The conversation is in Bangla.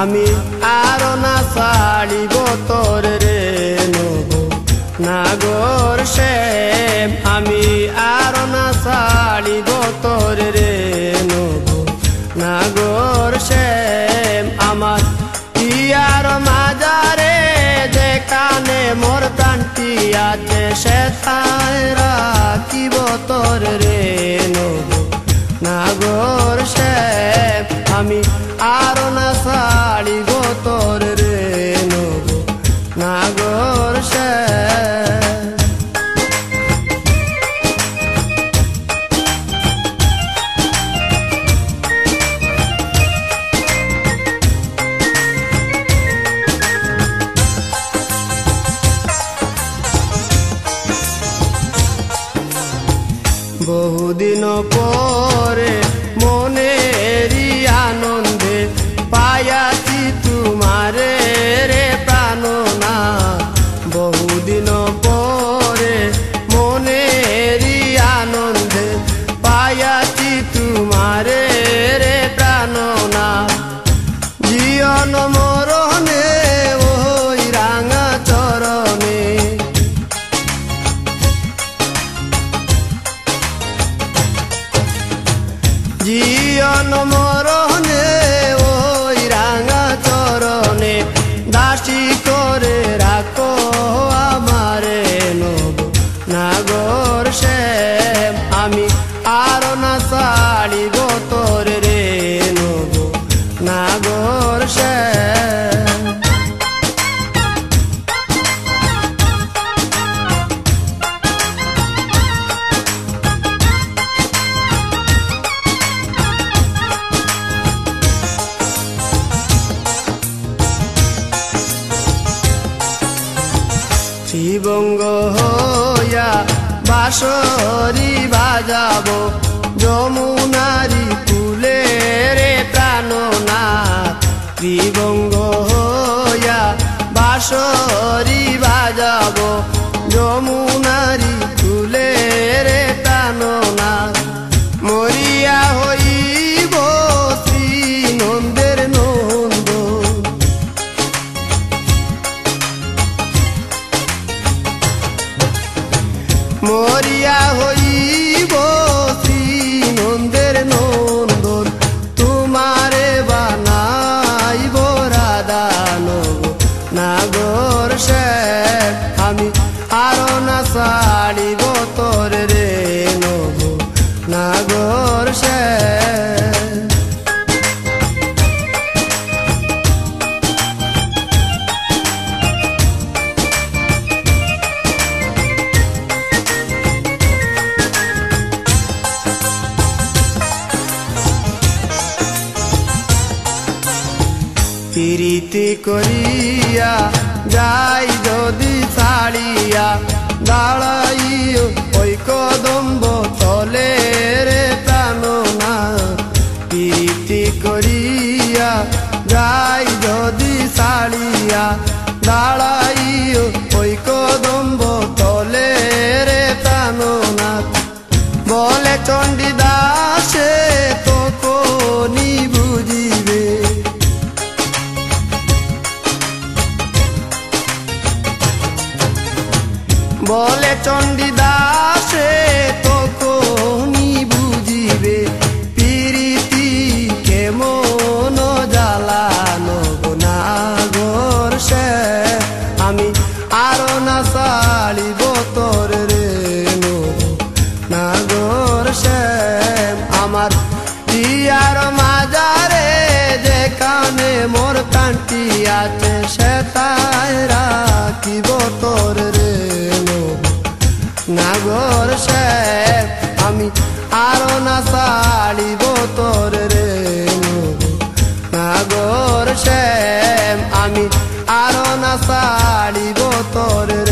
আমি আর না ছাড়িব বতর রে নব। নাগর সে আমি আর না ছাড়িব বতর রে নব। নাগর সে আমার ইয়ার মাজারে, যেখানে মোর প্রান্তি আছে সে রাখিব বহুদিন পরে মনেরই আনন্দে পায়াছি তোমারে রে প্রাণনা বহুদিন পরে জীবন মরণে ওই রাঙা চরণে দাসী করে রাখো আমারে নব নাগর সে আমি আর না সাড়ি তোর রে নব নাগর শিবঙ্গ হইয়া বাসরি বাজাব। যমুনারি ফুলের প্রাণনাথ প্রাণনা मोरिया हो প্রীতি করিয়া যাই যদি ছাড়িয়া দাঁড়াইও ওই কদম্ব তলে রে প্রাণনা প্রীতি করিয়া যাই যদি ছাড়িয়া দাঁড়াইও বলে চণ্ডীদাসে তো কোনি বুঝিবে, পিরিতি কেমন জ্বালানো নাগর সে। আমি আরও না সালিব তোর রে নাগর সে। আমার ইয়ার মাজারে যেখানে মোর কান্তি আছে সে তাই রাখিব তোর রে আরও না সালিব তোর